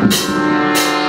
Música